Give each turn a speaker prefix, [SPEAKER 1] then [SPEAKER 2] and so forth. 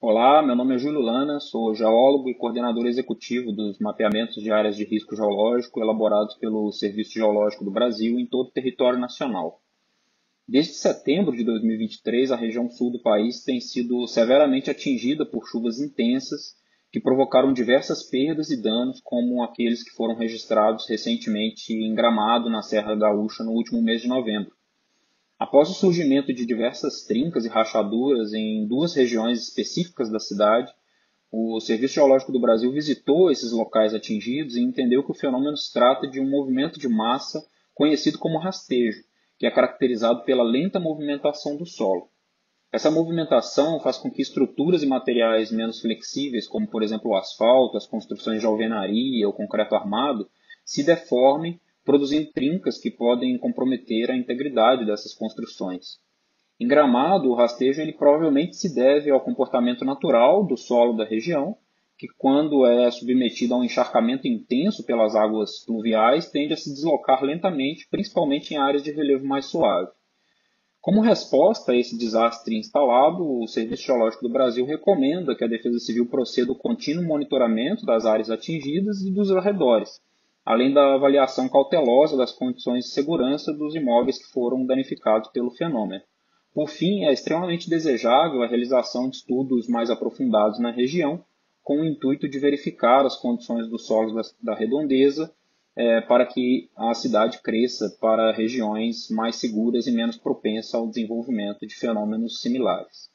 [SPEAKER 1] Olá, meu nome é Júlio Lana, sou geólogo e coordenador executivo dos mapeamentos de áreas de risco geológico elaborados pelo Serviço Geológico do Brasil em todo o território nacional. Desde setembro de 2023, a região sul do país tem sido severamente atingida por chuvas intensas que provocaram diversas perdas e danos, como aqueles que foram registrados recentemente em Gramado, na Serra Gaúcha, no último mês de novembro. Após o surgimento de diversas trincas e rachaduras em duas regiões específicas da cidade, o Serviço Geológico do Brasil visitou esses locais atingidos e entendeu que o fenômeno se trata de um movimento de massa conhecido como rastejo, que é caracterizado pela lenta movimentação do solo. Essa movimentação faz com que estruturas e materiais menos flexíveis, como por exemplo o asfalto, as construções de alvenaria ou concreto armado, se deformem produzindo trincas que podem comprometer a integridade dessas construções. Em Gramado, o rastejo ele provavelmente se deve ao comportamento natural do solo da região, que quando é submetido a um encharcamento intenso pelas águas pluviais, tende a se deslocar lentamente, principalmente em áreas de relevo mais suave. Como resposta a esse desastre instalado, o Serviço Geológico do Brasil recomenda que a Defesa Civil proceda ao contínuo monitoramento das áreas atingidas e dos arredores, além da avaliação cautelosa das condições de segurança dos imóveis que foram danificados pelo fenômeno. Por fim, é extremamente desejável a realização de estudos mais aprofundados na região, com o intuito de verificar as condições dos solos da, redondeza é, para que a cidade cresça para regiões mais seguras e menos propensas ao desenvolvimento de fenômenos similares.